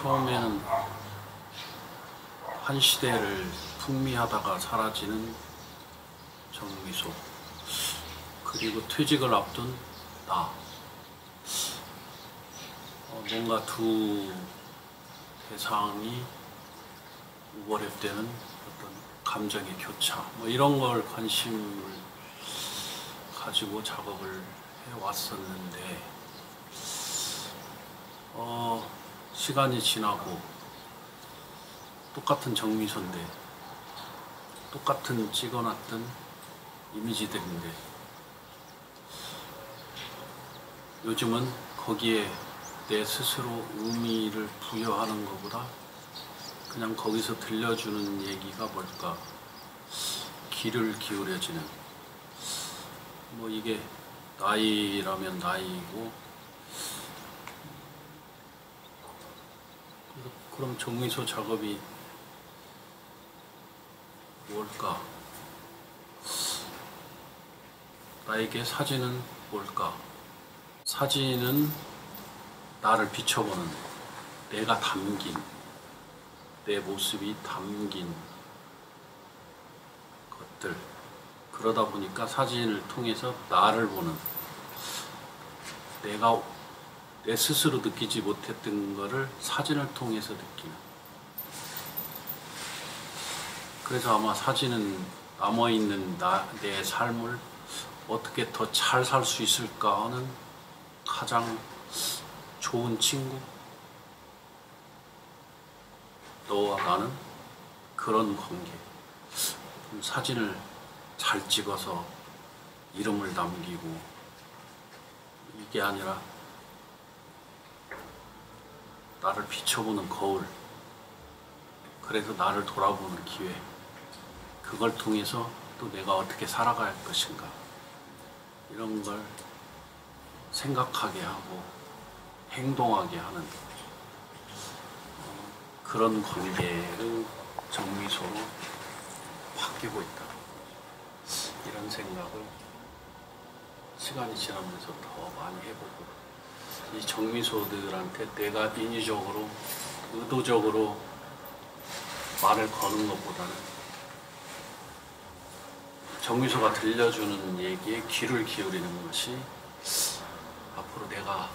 처음에는 한 시대를 풍미하다가 사라지는 정미소 그리고 퇴직을 앞둔 나. 어, 뭔가 두 대상이 우월했다는 어떤 감정의 교차 뭐 이런 걸 관심을 가지고 작업을 해왔었는데 시간이 지나고 똑같은 정미소인데 똑같은 찍어놨던 이미지들인데 요즘은 거기에 내 스스로 의미를 부여하는 것보다 그냥 거기서 들려주는 얘기가 뭘까? 귀를 기울여지는. 뭐 이게 나이라면 나이고 그럼 정미소 작업이 뭘까? 나에게 사진은 뭘까? 사진은 나를 비춰보는 내가 담긴 내 모습이 담긴 것들. 그러다 보니까 사진을 통해서 나를 보는 내가 내 스스로 느끼지 못했던 것을 사진을 통해서 느끼는. 그래서 아마 사진은 남아있는 나, 내 삶을 어떻게 더 잘 살 수 있을까 하는 가장 좋은 친구? 너와 나는 그런 관계. 사진을 잘 찍어서 이름을 남기고 이게 아니라 나를 비춰보는 거울. 그래서 나를 돌아보는 기회. 그걸 통해서 또 내가 어떻게 살아갈 것인가. 이런 걸 생각하게 하고 행동하게 하는 어, 그런 관계를 정미소로 바뀌고 있다. 이런 생각을 시간이 지나면서 더 많이 해보고 이 정미소들한테 내가 인위적으로 의도적으로 말을 거는 것보다는 정미소가 들려주는 얘기에 귀를 기울이는 것이 앞으로 내가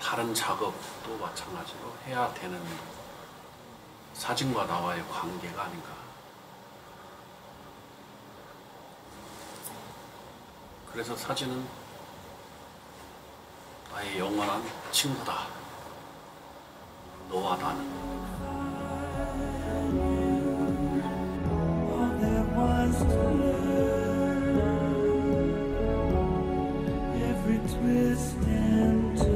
다른 작업도 마찬가지로 해야 되는 사진과 나와의 관계가 아닌가. 그래서 사진은 나의 영원한 친구다. 너와 나는. every twist and turn.